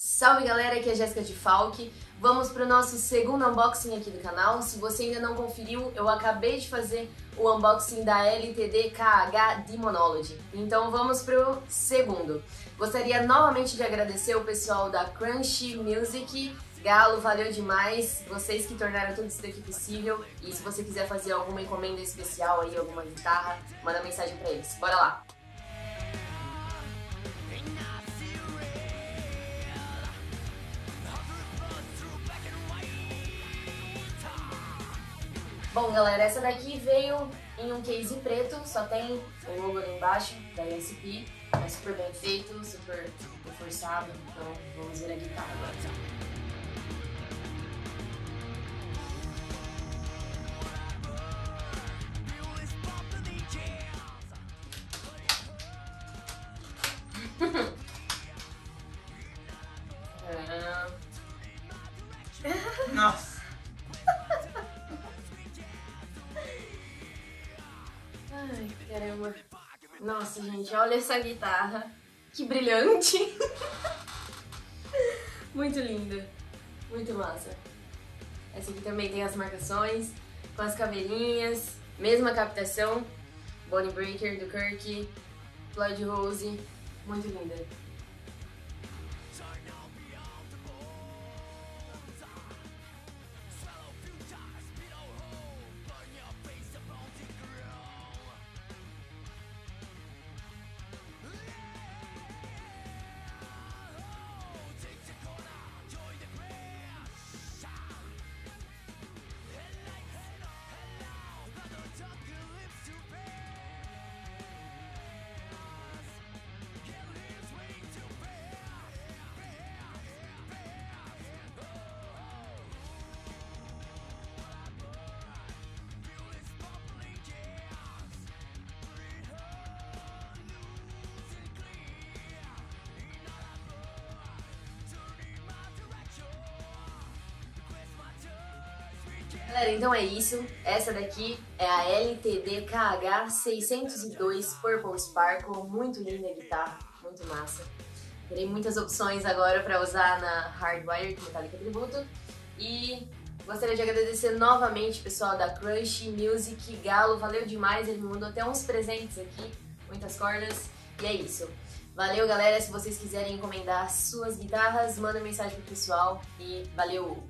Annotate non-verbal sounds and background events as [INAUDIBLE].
Salve galera, aqui é a Jéssica de Falk. Vamos para o nosso segundo unboxing aqui do canal. Se você ainda não conferiu, eu acabei de fazer o unboxing da LTD KH Demonology. Então vamos para o segundo. Gostaria novamente de agradecer o pessoal da Crunchy Music. Galo, valeu demais. Vocês que tornaram tudo isso daqui possível. E se você quiser fazer alguma encomenda especial aí, alguma guitarra, manda mensagem para eles. Bora lá! Bom, galera, essa daqui veio em um case preto, só tem o logo ali embaixo da ESP, é super bem feito, super reforçado, então vamos ver a guitarra agora. Ai, caramba. Nossa, gente, olha essa guitarra. Que brilhante. [LAUGHS] Muito linda. Muito massa. Essa aqui também tem as marcações, com as caveirinhas, mesma captação. Bonnie Breaker do Kirk, Floyd Rose. Muito linda. Galera, então é isso. Essa daqui é a LTD KH 602 Purple Sparkle. Muito linda a guitarra, muito massa. Terei muitas opções agora para usar na Hardwire Metallica Tributo. E gostaria de agradecer novamente o pessoal da Crush Music Galo. Valeu demais, ele me mandou até uns presentes aqui, muitas cordas. E é isso. Valeu, galera. Se vocês quiserem encomendar suas guitarras, manda mensagem pro pessoal. E valeu!